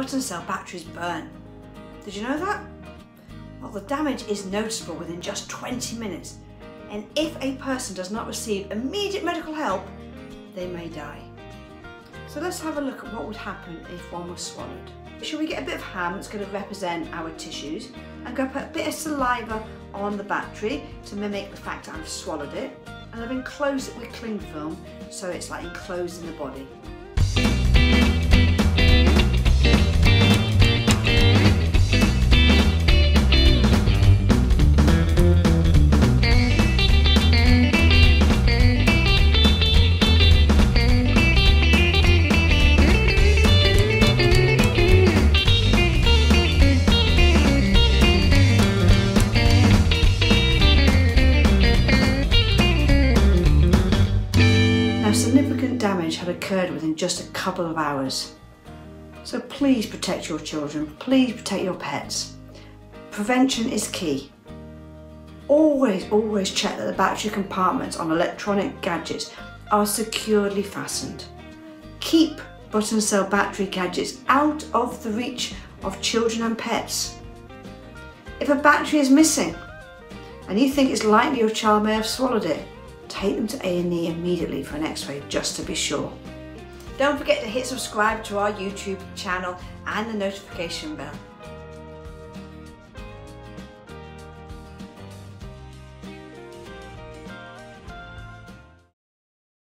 button cell batteries burn. Did you know that? Well, the damage is noticeable within just 20 minutes, and if a person does not receive immediate medical help, they may die. So let's have a look at what would happen if one was swallowed. Should we get a bit of ham that's going to represent our tissues and go put a bit of saliva on the battery to mimic the fact that I've swallowed it and I've enclosed it with cling film so it's like enclosed in the body. Significant damage had occurred within just a couple of hours. So please protect your children, please protect your pets. Prevention is key. Always, always check that the battery compartments on electronic gadgets are securely fastened. Keep button cell battery gadgets out of the reach of children and pets. If a battery is missing and you think it's likely your child may have swallowed it, take them to A&E immediately for an x-ray just to be sure. Don't forget to hit subscribe to our YouTube channel and the notification bell.